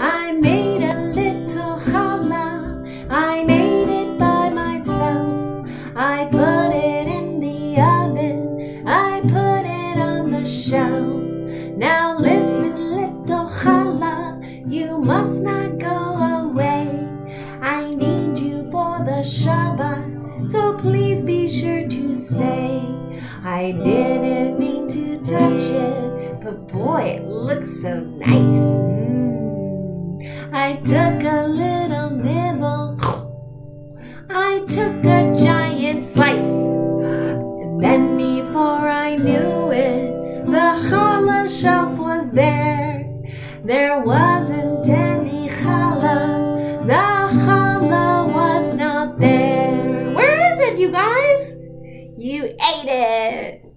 I made a little challah. I made it by myself. I put it in the oven. I put it on the shelf. Now listen, little challah. You must not go away. I need you for the Shabbat. So please be sure to stay. I didn't mean to touch it, but boy, it looks so nice. Mm. I took a little nibble. I took a giant slice. And then before I knew it, the challah shelf was bare. There wasn't any challah. The challah was not there. Where is it, you guys? You ate it.